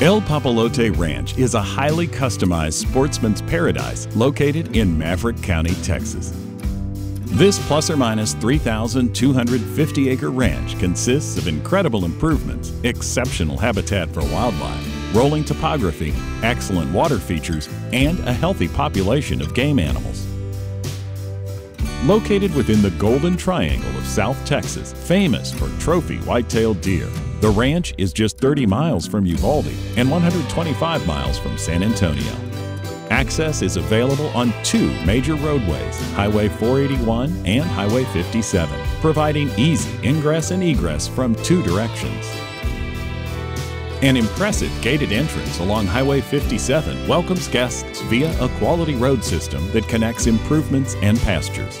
El Papalote Ranch is a highly customized sportsman's paradise located in Maverick County, Texas. This plus or minus 3,250 acre ranch consists of incredible improvements, exceptional habitat for wildlife, rolling topography, excellent water features, and a healthy population of game animals. Located within the Golden Triangle of South Texas, famous for trophy white-tailed deer, the ranch is just 30 miles from Uvalde and 125 miles from San Antonio. Access is available on two major roadways, Highway 481 and Highway 57, providing easy ingress and egress from two directions. An impressive gated entrance along Highway 57 welcomes guests via a quality road system that connects improvements and pastures.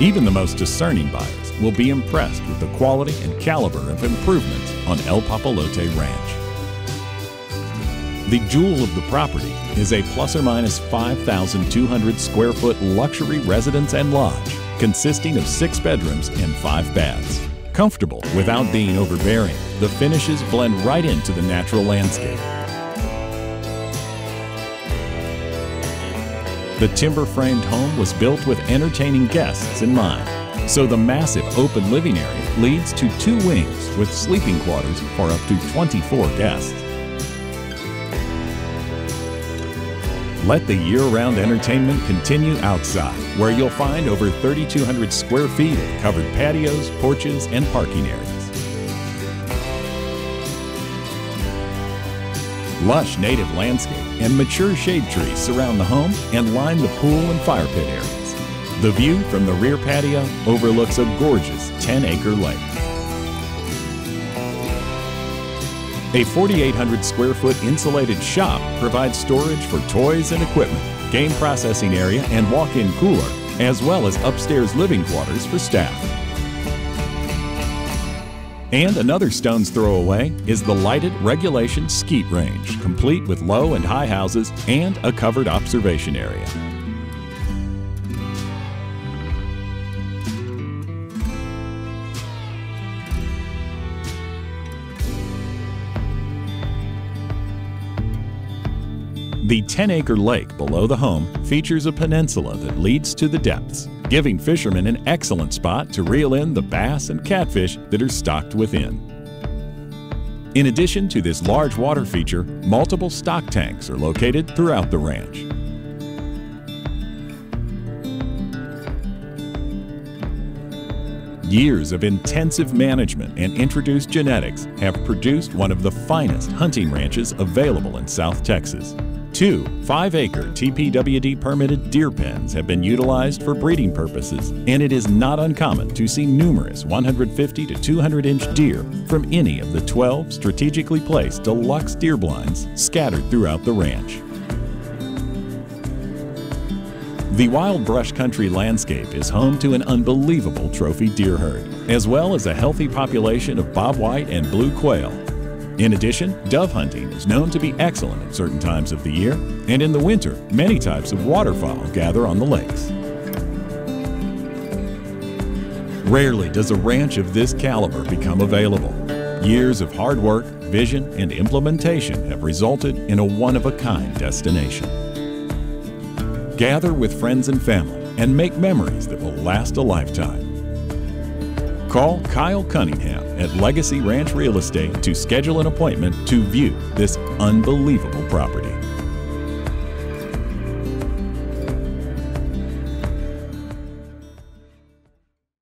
Even the most discerning buyers will be impressed with the quality and caliber of improvements on El Papalote Ranch. The jewel of the property is a plus or minus 5,200 square foot luxury residence and lodge consisting of six bedrooms and five baths. Comfortable without being overbearing, the finishes blend right into the natural landscape. The timber framed home was built with entertaining guests in mind so the massive open living area leads to two wings with sleeping quarters for up to 24 guests. Let the year-round entertainment continue outside, where you'll find over 3,200 square feet of covered patios, porches, and parking areas. Lush native landscape and mature shade trees surround the home and line the pool and fire pit areas. The view from the rear patio overlooks a gorgeous 10-acre lake. A 4,800 square foot insulated shop provides storage for toys and equipment, game processing area and walk-in cooler, as well as upstairs living quarters for staff. And another stone's throw away is the lighted regulation skeet range, complete with low and high houses and a covered observation area. The 10 acre lake below the home features a peninsula that leads to the depths, giving fishermen an excellent spot to reel in the bass and catfish that are stocked within. In addition to this large water feature, multiple stock tanks are located throughout the ranch. Years of intensive management and introduced genetics have produced one of the finest hunting ranches available in South Texas. Two 5-acre TPWD permitted deer pens have been utilized for breeding purposes, and it is not uncommon to see numerous 150 to 200 inch deer from any of the 12 strategically placed deluxe deer blinds scattered throughout the ranch. The wild brush country landscape is home to an unbelievable trophy deer herd, as well as a healthy population of bobwhite and blue quail in addition, dove hunting is known to be excellent at certain times of the year, and in the winter, many types of waterfowl gather on the lakes. Rarely does a ranch of this caliber become available. Years of hard work, vision, and implementation have resulted in a one-of-a-kind destination. Gather with friends and family and make memories that will last a lifetime. Call Kyle Cunningham at Legacy Ranch Real Estate to schedule an appointment to view this unbelievable property.